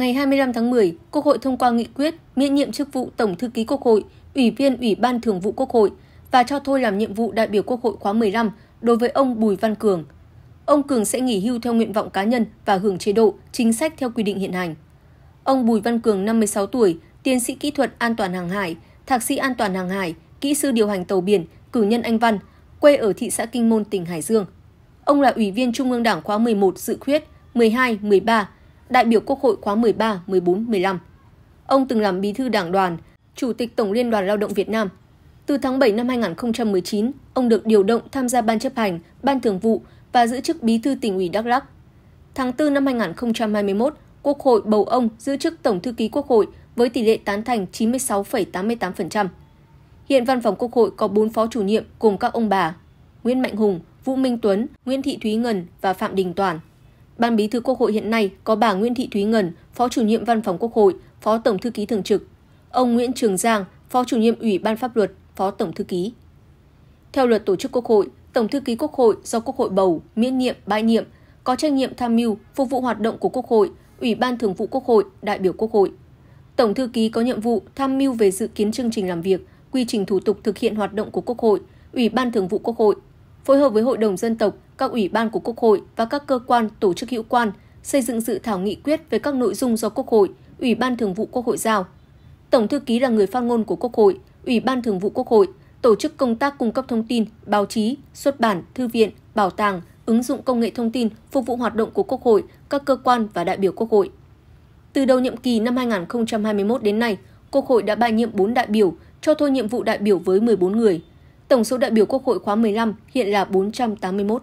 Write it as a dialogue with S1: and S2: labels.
S1: Ngày 25 tháng 10, Quốc hội thông qua nghị quyết miễn nhiệm chức vụ Tổng thư ký Quốc hội, Ủy viên Ủy ban Thường vụ Quốc hội và cho thôi làm nhiệm vụ đại biểu Quốc hội khóa 15 đối với ông Bùi Văn Cường. Ông Cường sẽ nghỉ hưu theo nguyện vọng cá nhân và hưởng chế độ, chính sách theo quy định hiện hành. Ông Bùi Văn Cường, 56 tuổi, tiến sĩ kỹ thuật an toàn hàng hải, thạc sĩ an toàn hàng hải, kỹ sư điều hành tàu biển, cử nhân Anh Văn, quê ở thị xã Kinh Môn, tỉnh Hải Dương. Ông là Ủy viên Trung ương Đảng khóa 11 dự khuyết, 12, 13, đại biểu Quốc hội khóa 13, 14, 15. Ông từng làm bí thư đảng đoàn, chủ tịch Tổng Liên đoàn Lao động Việt Nam. Từ tháng 7 năm 2019, ông được điều động tham gia ban chấp hành, ban thường vụ và giữ chức bí thư tỉnh ủy Đắk Lắk. Tháng 4 năm 2021, Quốc hội bầu ông giữ chức Tổng thư ký Quốc hội với tỷ lệ tán thành 96,88%. Hiện văn phòng Quốc hội có 4 phó chủ nhiệm cùng các ông bà Nguyễn Mạnh Hùng, Vũ Minh Tuấn, Nguyễn Thị Thúy Ngân và Phạm Đình Toàn. Ban bí thư Quốc hội hiện nay có bà Nguyễn Thị Thúy Ngân, Phó chủ nhiệm Văn phòng Quốc hội, Phó Tổng thư ký thường trực, ông Nguyễn Trường Giang, Phó chủ nhiệm Ủy ban pháp luật, Phó Tổng thư ký. Theo luật tổ chức Quốc hội, Tổng thư ký Quốc hội do Quốc hội bầu, miễn nhiệm, bãi nhiệm, có trách nhiệm tham mưu, phục vụ hoạt động của Quốc hội, Ủy ban Thường vụ Quốc hội, đại biểu Quốc hội. Tổng thư ký có nhiệm vụ tham mưu về dự kiến chương trình làm việc, quy trình thủ tục thực hiện hoạt động của Quốc hội, Ủy ban Thường vụ Quốc hội, phối hợp với Hội đồng Dân tộc, các ủy ban của Quốc hội và các cơ quan, tổ chức hữu quan, xây dựng dự thảo nghị quyết về các nội dung do Quốc hội, Ủy ban Thường vụ Quốc hội giao. Tổng thư ký là người phát ngôn của Quốc hội, Ủy ban Thường vụ Quốc hội, tổ chức công tác cung cấp thông tin, báo chí, xuất bản, thư viện, bảo tàng, ứng dụng công nghệ thông tin phục vụ hoạt động của Quốc hội, các cơ quan và đại biểu Quốc hội. Từ đầu nhiệm kỳ năm 2021 đến nay, Quốc hội đã bãi nhiệm 4 đại biểu, cho thôi nhiệm vụ đại biểu với 14 người. Tổng số đại biểu Quốc hội khóa 15 hiện là 481.